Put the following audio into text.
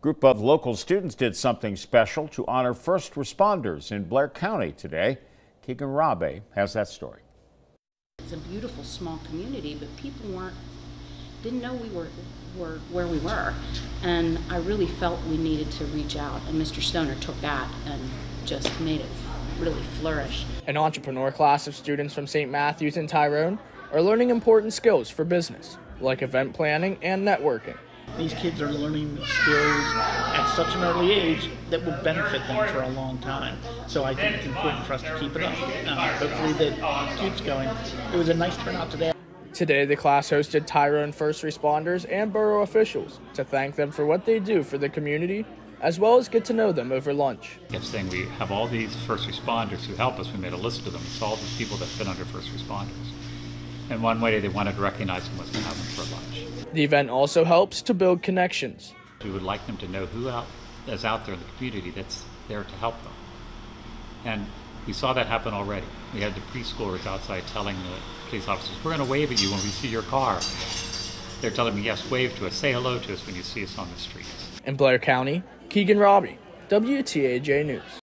group of local students did something special to honor first responders in Blair County today. Keegan Rabe has that story. It's a beautiful small community, but people weren't didn't know we were, were where we were, and I really felt we needed to reach out. And Mr. Stoner took that and just made it really flourish. An entrepreneur class of students from St. Matthews and Tyrone are learning important skills for business, like event planning and networking. These kids are learning skills at such an early age that will benefit them for a long time. So I think it's important for us to keep it up. Uh, hopefully that keeps going. It was a nice turnout today. Today, the class hosted Tyrone first responders and borough officials to thank them for what they do for the community, as well as get to know them over lunch. Kept saying we have all these first responders who help us. We made a list of them. It's all the people that fit under first responders. And one way they wanted to recognize them was to have them for lunch. The event also helps to build connections. We would like them to know who out, is out there in the community that's there to help them. And we saw that happen already. We had the preschoolers outside telling the police officers, we're going to wave at you when we see your car. They're telling me, yes, wave to us, say hello to us when you see us on the streets. In Blair County, Keegan Robbie, WTAJ News.